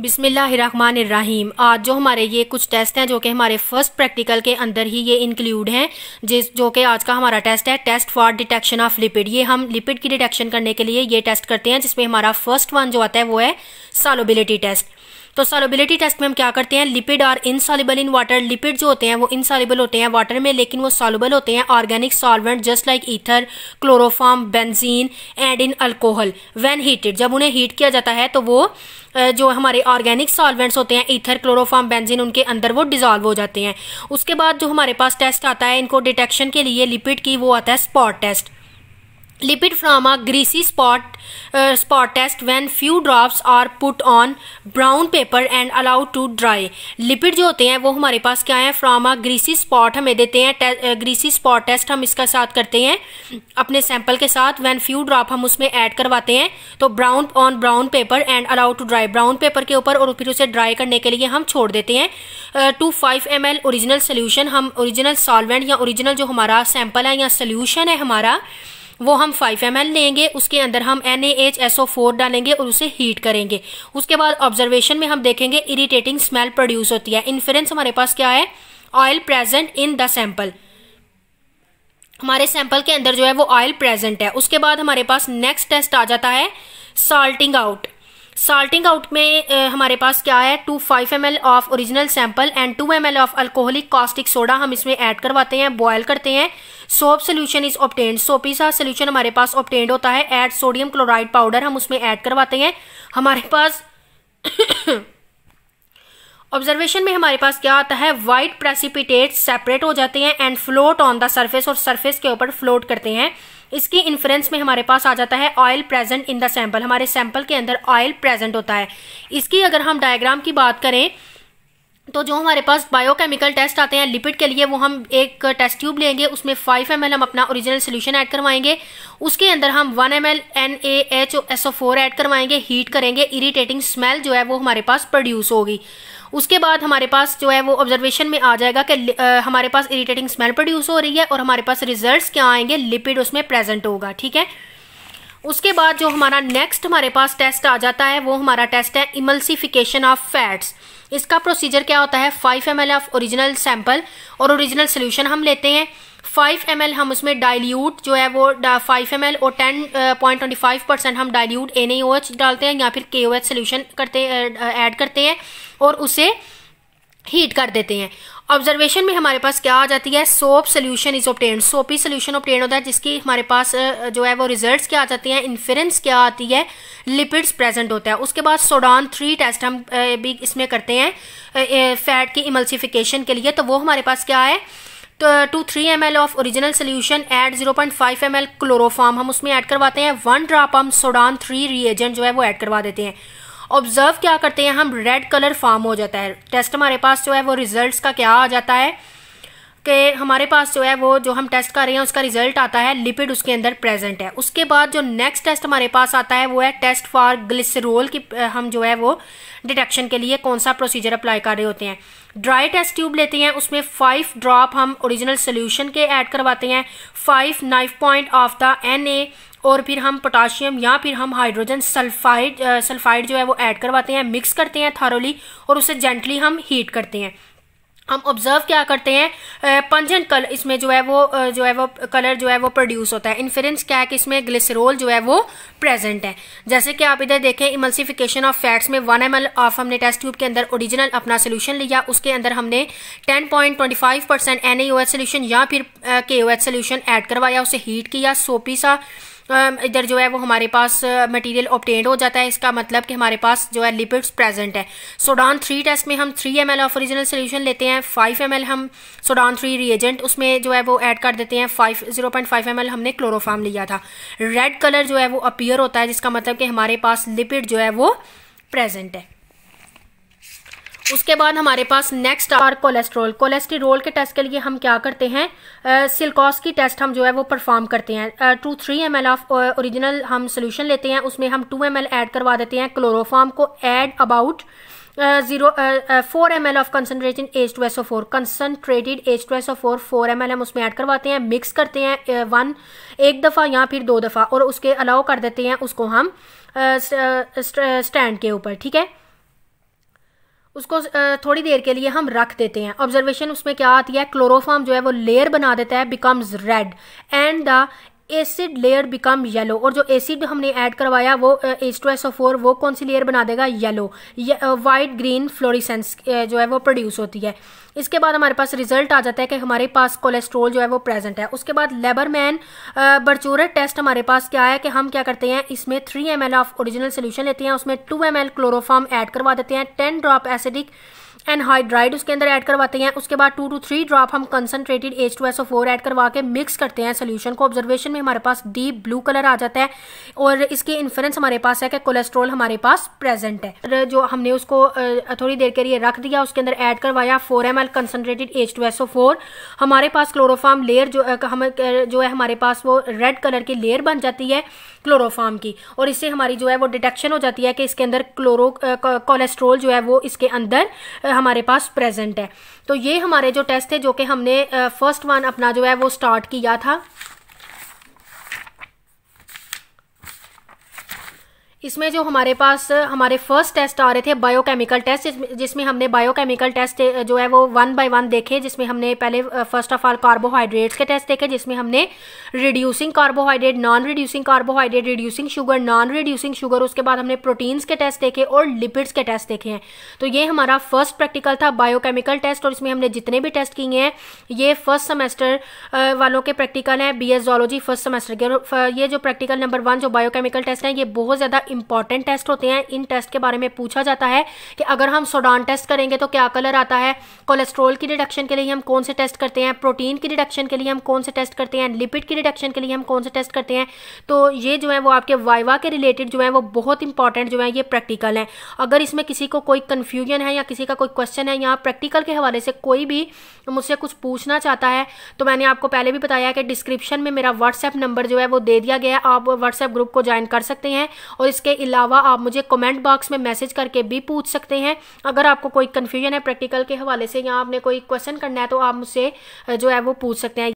बिसमीम आज जो हमारे ये कुछ टेस्ट हैं, जो कि हमारे फ़र्स्ट प्रैक्टिकल के अंदर ही ये इंक्लूड हैं, जिस, जो कि आज का हमारा टेस्ट है test for detection of lipid ये हम लिपिड की डिटेक्शन करने के लिए ये टेस्ट करते हैं, जिसमें हमारा फ़र्स्ट वन जो आता है, वो है सालोबिलिटी टेस्ट तो सॉलोबिलिटी टेस्ट में हम क्या करते हैं? लिपिड और इनसॉल्युबल इन वाटर लिपिड जो होते हैं, वो इनसॉल्युबल होते हैं वाटर में, लेकिन वो सॉल्युबल होते हैं organic solvent just like ether chloroform benzene and in alcohol when heated जब उन्हें हीट किया जाता है तो वो जो हमारे ऑर्गेनिक सॉल्वेंट्स होते हैं ईथर क्लोरोफॉर्म बेंजीन उनके अंदर वो डिजॉल्व हो जाते हैं। उसके बाद जो हमारे पास टेस्ट आता है, इनको डिटेक्शन के लिए लिपिड की, वो आता है spot test from a greasy spot uh, spot test when few drops are put on brown paper and allowed to dry. Lipid जो होते हैं वो हमारे पास क्या है? फ्रॉम अ ग्रीसी स्पॉट हमें देते हैं ग्रीसी स्पॉट टेस्ट हम इसका साथ करते हैं। अपने सैंपल के साथ व्हेन फ्यू ड्रॉप हम उसमें ऐड करवाते हैं तो brown on brown paper and allowed to dry brown paper के ऊपर और फिर उसे ड्राई करने के लिए हम छोड़ देते हैं। Two five M L original solution हम ओरिजिनल सॉल्वेंट या ओरिजिनल जो हमारा सैंपल है या सोल्यूशन है हमारा वो हम 5 एम लेंगे, उसके अंदर हम एन डालेंगे और उसे हीट करेंगे। उसके बाद ऑब्जर्वेशन में हम देखेंगे इरिटेटिंग स्मेल प्रोड्यूस होती है। इन्फ्रेंस हमारे पास क्या है? Oil present in the sample हमारे सैंपल के अंदर जो है वो ऑयल प्रेजेंट है। उसके बाद हमारे पास नेक्स्ट टेस्ट आ जाता है साल्टिंग आउट साल्टिंग आउट में हमारे पास क्या है? Two five M L of original sample and two M L of alcoholic caustic soda हम इसमें ऐड करवाते हैं बॉयल करते हैं। सोप सोल्यूशन इज़ ऑप्टेंड सोपी सा सोल्यूशन हमारे पास ऑप्टेंड होता है. एड सोडियम क्लोराइड पाउडर हम उसमें ऐड करवाते हैं. हमारे पास ऑब्जर्वेशन में हमारे पास क्या आता है? व्हाइट प्रेसिपिटेट सेपरेट हो जाते हैं and float on the surface और सरफेस के ऊपर फ्लोट करते हैं. इसकी इन्फ्रेंस में हमारे पास आ जाता है oil present in the sample हमारे सैंपल के अंदर ऑयल प्रेजेंट होता है. इसकी अगर हम डायग्राम की बात करें तो जो हमारे पास बायोकेमिकल टेस्ट आते हैं लिपिड के लिए, वो हम एक टेस्ट ट्यूब लेंगे, उसमें फाइव एम हम अपना ओरिजिनल सोल्यूशन ऐड करवाएँगे। उसके अंदर हम one M L N A H S O four add करवाएँगे हीट करेंगे इरिटेटिंग स्मेल जो है वो हमारे पास प्रोड्यूस होगी। उसके बाद हमारे पास जो है वो ऑब्जर्वेशन में आ जाएगा कि हमारे पास इरीटेटिंग स्मेल प्रोड्यूस हो रही है और हमारे पास रिज़ल्ट क्या आएँगे लिपिड उसमें प्रेजेंट होगा, ठीक है? उसके बाद जो हमारा नेक्स्ट हमारे पास टेस्ट आ जाता है, वो हमारा टेस्ट है इमल्सिफिकेशन ऑफ़ फैट्स इसका प्रोसीजर क्या होता है? Five M L of original sample और ओरिजिनल सोल्यूशन हम लेते हैं। फाइव एम एल हम उसमें डाइल्यूट जो है वो फाइव एम एल और ten point twenty five percent हम डाइल्यूट एन डालते हैं। या फिर के ओ एच सोल्यूशन करते ऐड करते हैं और उसे हीट कर देते हैं। ऑब्जर्वेशन में हमारे पास क्या आ जाती है? Soap solution is obtain soapy solution obtain होता है, जिसकी हमारे पास जो है वो रिजल्ट्स क्या आ जाती हैं? इन्फ्रेंस क्या आती है? लिपिड्स प्रेजेंट होता है। उसके बाद सोडान थ्री टेस्ट हम भी इसमें करते हैं फैट की इमल्सिफिकेशन के लिए। तो वो हमारे पास क्या है? Two three M L of original solution add zero point five M L chloroform हम उसमें ऐड करवाते हैं। वन ड्रॉप हम सोडान थ्री रिएजेंट जो है वो ऐड करवा देते हैं। ऑब्ज़र्व क्या करते हैं, हम रेड कलर फॉर्म हो जाता है। टेस्ट हमारे पास जो है, वो रिजल्ट्स का क्या आ जाता है कि हमारे पास जो है, वो जो हम टेस्ट कर रहे हैं, उसका रिज़ल्ट आता है लिपिड उसके अंदर प्रेजेंट है। उसके बाद जो नेक्स्ट टेस्ट हमारे पास आता है, वो है टेस्ट फॉर ग्लिसरोल की हम जो है, वो डिटेक्शन के लिए कौन सा प्रोसीजर अप्लाई कर रहे होते हैं। ड्राई टेस्ट ट्यूब लेते हैं, उसमें फाइव ड्रॉप हम ओरिजिनल सोल्यूशन के ऐड करवाते हैं। Five knife point of the N A और फिर हम पोटाशियम या फिर हम हाइड्रोजन सल्फाइड सल्फाइड जो है वो ऐड करवाते हैं मिक्स करते हैं थारोली और उसे जेंटली हम हीट करते हैं। हम ऑब्ज़र्व क्या करते हैं? पंजन कलर इसमें जो है वो जो है वो कलर जो है वो प्रोड्यूस होता है। इन्फ्रेंस क्या है कि इसमें ग्लिसरोल जो है वो प्रेजेंट है। जैसे कि आप इधर देखें इमल्सिफिकेशन ऑफ़ फैट्स में वन एम ऑफ़ हमने टेस्ट ट्यूब के अंदर ओरिजिनल अपना सोल्यूशन लिया। उसके अंदर हमने ten point twenty five percent N या फिर के ओ सोल्यूशन ऐड करवाया, उसे हीट किया सोपी सा। इधर जो है वो हमारे पास मटेरियल ऑप्टेंड हो जाता है। इसका मतलब कि हमारे पास जो है लिपिड्स प्रेजेंट है। सोडान थ्री टेस्ट में हम three M of original solution लेते हैं। फाइव एम हम सोडान थ्री रिएजेंट उसमें जो है वो ऐड कर देते हैं। Five zero point five M हमने क्लोरोफाम लिया था। रेड कलर जो है वो अपियर होता है, जिसका मतलब कि हमारे पास लिपिड जो है वो प्रेजेंट है। उसके बाद हमारे पास नेक्स्ट आर कोलेस्ट्रोल कोलेस्ट्रोल के टेस्ट के लिए हम क्या करते हैं? सिल्कॉस की टेस्ट हम जो है वो परफॉर्म करते हैं। Two three M of original हम सोल्यूशन लेते हैं। उसमें हम टू एम एल ऐड करवा देते हैं। क्लोरोफॉर्म को add about zero four M L of concentration H two S O four concentrated H two S O four four M L हम उसमें ऐड करवाते हैं। मिक्स करते हैं वन एक दफ़ा या फिर दो दफ़ा। और उसके अलाउ कर देते हैं, उसको हम स्टैंड के ऊपर। ठीक है? उसको थोड़ी देर के लिए हम रख देते हैं। ऑब्जर्वेशन उसमें क्या आती है? क्लोरोफॉर्म जो है वो लेयर बना देता है becomes red and the acid layer become yellow और जो एसिड हमने ऐड करवाया वो H two S O four वो कौन सी लेयर बना देगा? येलो वाइट ग्रीन फ्लोरिसेंस जो है वो प्रोड्यूस होती है। इसके बाद हमारे पास रिज़ल्ट आ जाता है कि हमारे पास कोलेस्ट्रोल जो है वो प्रेजेंट है। उसके बाद लेबरमैन बर्चूरर टेस्ट हमारे पास क्या है कि हम क्या करते हैं? इसमें three M of original solution लेते हैं। उसमें टू एम क्लोरोफॉर्म ऐड करवा देते हैं। टेन ड्रॉप एसिडिक एनहाइड्राइड उसके अंदर ऐड करवाते हैं। उसके बाद टू टू थ्री ड्रॉप हम concentrated H two S O four add करवा के मिक्स करते हैं सोल्यूशन को। ऑब्जर्वेशन में हमारे पास डीप ब्लू कलर आ जाता है और इसकी इन्फ्रेंस हमारे पास है कि कोलेस्ट्रॉल हमारे पास प्रेजेंट है। जो हमने उसको थोड़ी देर के लिए रख दिया, उसके अंदर ऐड करवाया four M L concentrated H two S O four हमारे पास क्लोरोफार्म लेयर जो हम जो है हमारे पास वो रेड कलर की लेयर बन जाती है। क्लोरोफार्म की। और इससे हमारी जो है वो डिटेक्शन हो जाती है कि इसके अंदर क्लोरो कोलेस्ट्रोल जो है वो इसके अंदर हमारे पास प्रेजेंट है। तो ये हमारे जो टेस्ट थे जो कि हमने फ़र्स्ट वन अपना जो है वो स्टार्ट किया था। इसमें जो हमारे पास, हमारे फ़र्स्ट टेस्ट आ रहे थे बायोकेमिकल टेस्ट जिसमें हमने बायोकेमिकल टेस्ट जो है वो वन बाय वन देखे, जिसमें हमने पहले फ़र्स्ट ऑफ़ ऑल कार्बोहाइड्रेट्स के टेस्ट देखे, जिसमें हमने reducing carbohydrate non reducing carbohydrate reducing sugar non reducing sugar उसके बाद हमने प्रोटीन्स के टेस्ट देखे और लिपिड्स के टेस्ट देखे हैं। तो ये हमारा फ़र्स्ट प्रैक्टिकल था बायोकेमिकल टेस्ट और इसमें हमने जितने भी टेस्ट किए हैं, ये फ़र्स्ट सेमेस्टर वालों के प्रैक्टिकल हैं B S zoology first semester के ये जो प्रैक्टिकल नंबर वन जो बायोकेमिकल टेस्ट हैं, ये बहुत ज़्यादा इंपॉर्टेंट टेस्ट होते हैं। इन टेस्ट के बारे में पूछा जाता है कि अगर हम सोडान टेस्ट करेंगे तो क्या कलर आता है? कोलेस्ट्रोल की रिडक्शन के लिए हम कौन से टेस्ट करते हैं? प्रोटीन की रिडक्शन के लिए हम कौन से टेस्ट करते हैं? लिपिड की रिडक्शन के लिए हम कौन से टेस्ट करते हैं? तो ये जो है वो आपके वाइवा के रिलेटेड जो है वो बहुत इंपॉर्टेंट जो है, ये प्रैक्टिकल है। अगर इसमें किसी को कोई कन्फ्यूज़न है या किसी का कोई क्वेश्चन है या प्रैक्टिकल के हवाले से कोई भी मुझसे कुछ पूछना चाहता है तो मैंने आपको पहले भी बताया कि डिस्क्रिप्शन में मेरा व्हाट्सएप नंबर जो है वो दे दिया गया है। आप व्हाट्सएप ग्रुप को ज्वाइन कर सकते हैं और इसके अलावा आप मुझे कमेंट बॉक्स में मैसेज करके भी पूछ सकते हैं। अगर आपको कोई कन्फ्यूज़न है प्रैक्टिकल के हवाले से या आपने कोई क्वेश्चन करना है तो आप मुझसे जो है वो पूछ सकते हैं।